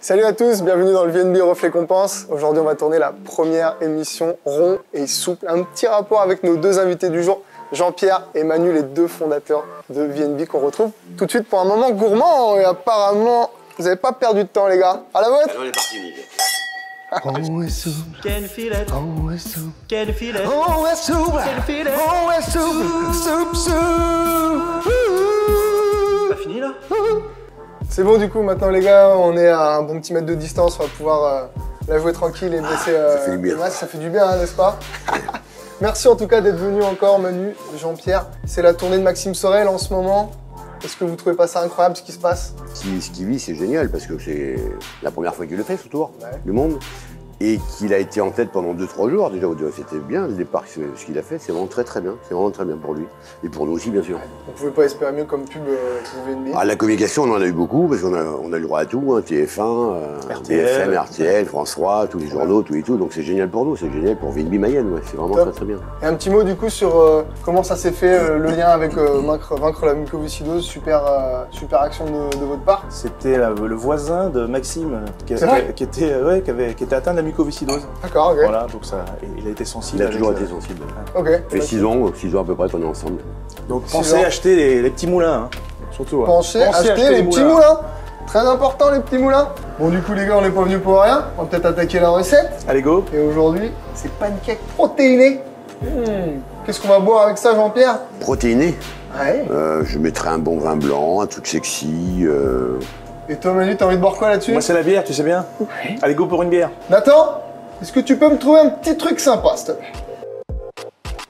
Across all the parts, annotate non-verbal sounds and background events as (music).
Salut à tous, bienvenue dans le VNB Reflet Compense. Aujourd'hui, on va tourner la première émission rond et souple. Un petit rapport avec nos deux invités du jour, Jean-Pierre et Manu, les deux fondateurs de VNB qu'on retrouve tout de suite pour un moment gourmand. Et apparemment, vous n'avez pas perdu de temps, les gars. À la vôtre on est parti, Nick. Oh, est souple. Quelle filette, Oh, est souple. quelle filette, Oh, est souple. quelle filette. Oh, est souple. Soupe, soupe. Pas fini là? C'est bon, du coup, maintenant, les gars, on est à un bon petit mètre de distance. On va pouvoir euh, la jouer tranquille et baisser. euh, fait du bien. ça fait du bien, hein, n'est-ce pas (laughs) Merci en tout cas d'être venus encore, Manu, Jean-Pierre. C'est la tournée de Maxime Sorel en ce moment. Est-ce que vous trouvez pas ça incroyable ce qui se passe? Ce qui- ce vit, c'est génial parce que c'est la première fois qu'il le fait, ce tour Ouais. du monde. Et qu'il a été en tête pendant 2-3 jours. Déjà, c'était bien le départ, ce qu'il a fait. C'est vraiment très très bien. C'est vraiment très bien pour lui. Et pour nous aussi, bien sûr. On pouvait pas espérer mieux comme pub euh, VNB. Ah, la communication, on en a eu beaucoup parce qu'on a, on a eu le droit à tout. hein, TF1, euh, BFM, RTL, France 3, tous les journaux, tout et tout. Donc c'est génial pour nous. C'est génial pour Vinby Mayenne. Ouais. C'est vraiment Top. très très bien. Et un petit mot du coup sur euh, comment ça s'est fait euh, le lien avec euh, vaincre, vaincre la mucoviscidose. Super, euh, super action de, de votre part? C'était le voisin de Maxime qui, était, ouais, qui, avait, qui était atteint de la mucoviscidose. D'accord, ok. Voilà, donc ça, il a été sensible. Il a toujours été sensible. Ok. Ça fait 6 ans, 6 ans à peu près qu'on est ensemble. Donc pensez acheter les, les petits moulins, hein, surtout. hein. Pensez, Pensez à acheter les petits moulins. Très important les petits moulins. Bon du coup les gars on n'est pas venus pour rien. On va peut-être attaquer la recette. Allez, go Et aujourd'hui c'est pancake protéiné. Hmm. Qu'est-ce qu'on va boire avec ça Jean-Pierre? Protéiné, Ouais. euh, je mettrais un bon vin blanc, un truc sexy. euh, Et toi Manu t'as envie de boire quoi là-dessus Moi, c'est la bière, tu sais bien Allez, go pour une bière. Nathan Est-ce que tu peux me trouver un petit truc sympa s'il te plaît?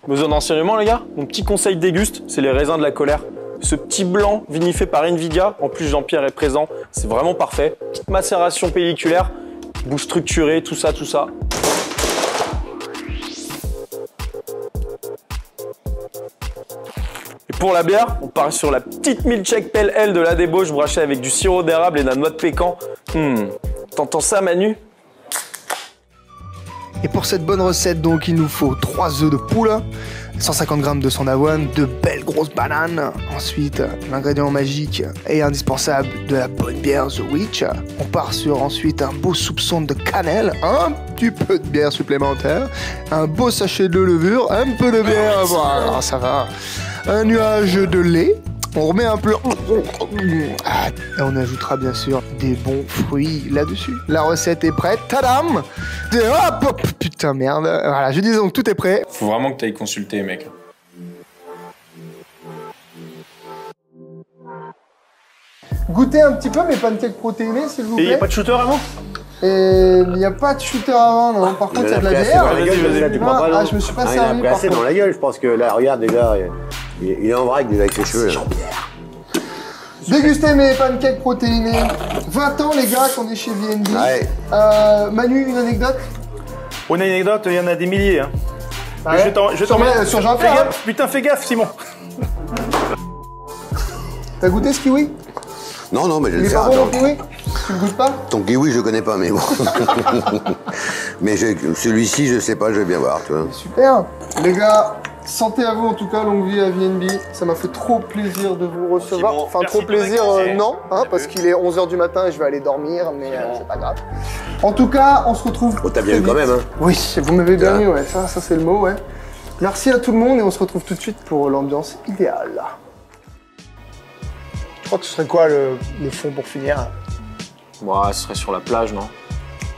Besoin d'enseignement, les gars? Mon petit conseil déguste, c'est les raisins de la colère. Ce petit blanc vinifié par Nvidia, en plus Jean-Pierre est présent, c'est vraiment parfait. Petite macération pelliculaire, goût structuré, tout ça, tout ça. Pour la bière, on part sur la petite milkshake L de la débauche brachée avec du sirop d'érable et de la noix de pécan. Hmm, t'entends ça Manu? Et pour cette bonne recette, donc, il nous faut 3 œufs de poule, 150 g de son d'avoine, de belles grosses bananes. Ensuite, l'ingrédient magique et indispensable de la bonne bière The Witch. On part sur ensuite un beau soupçon de cannelle, un petit peu de bière supplémentaire, un beau sachet de levure, un peu de bière, voilà, ça va. Un nuage de lait. On remet un peu. Ah, Et on ajoutera bien sûr des bons fruits là-dessus. La recette est prête. Tadam hop, hop, Putain, merde. Voilà, je dis donc, tout est prêt. Faut vraiment que t'ailles consulter, mec. Goûtez un petit peu mes pancakes protéinés s'il vous Et il n'y plaît. a pas de shooter avant? Et il n'y a pas de shooter avant, non. Par contre, il y a de la bière. Ah, non je me suis pas Ah, servi, Il a contre. dans la gueule, je pense que là, regarde déjà, il, il est en vrac déjà avec ses cheveux. là. Dégustez mes pancakes protéinés. 20 ans les gars qu'on est chez. Ouais. Euh, Manu, une anecdote Une anecdote, il y en a des milliers. Hein. Ah ouais je t'en- je Sur, t'en mets- sur Fais Jean-Pierre. hein. gaffe, putain, fais gaffe, Simon. (laughs) T'as goûté ce kiwi Non, non, mais je le pas bon mon kiwi Tu le goûtes pas Ton kiwi, je connais pas, mais bon. (laughs) (laughs) mais celui-ci, je sais pas, je vais bien voir, tu vois. Super. Les gars, santé à vous en tout cas, longue vie à VNB. Ça m'a fait trop plaisir de vous recevoir. bon. Enfin, Merci trop plaisir, euh, non, hein, parce qu'il est 11h du matin et je vais aller dormir, mais euh, c'est pas grave. En tout cas, on se retrouve. Oh, t'as bien eu quand même, hein. Oui, vous m'avez bien eu, ouais. Ça, ça c'est le mot, ouais. Merci à tout le monde et on se retrouve tout de suite pour l'ambiance idéale. Je crois que ce serait quoi le, le fond pour finir? Moi, ce serait sur la plage, non?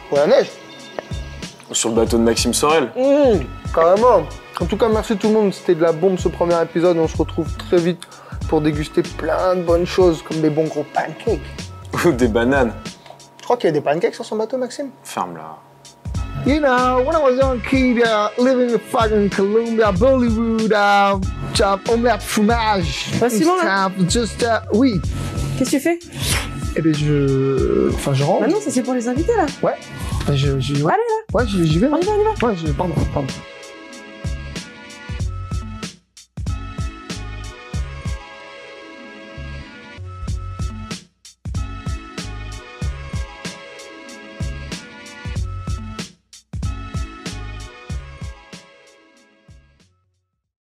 Pour la neige? Sur le bateau de Maxime Sorel. Mmh, carrément. En tout cas, merci tout le monde. C'était de la bombe ce premier épisode. On se retrouve très vite pour déguster plein de bonnes choses comme des bons gros pancakes. Ou des bananes. Je crois qu'il y a des pancakes sur son bateau, Maxime. Ferme-la. You know, when I was young kid, uh, living in fucking Colombia, Bollywood, uh, job omelette fromage. Bah, Simon, là Stuff, Just, uh, oui. Qu'est-ce que tu fais? Eh ben, je. Enfin, je rentre. Bah non, ça c'est pour les invités là. Ouais. Ben, je, je- ouais. Allez là, Ouais, j'y j'y vais. on y va, on y va. Ouais, je... pardon, pardon.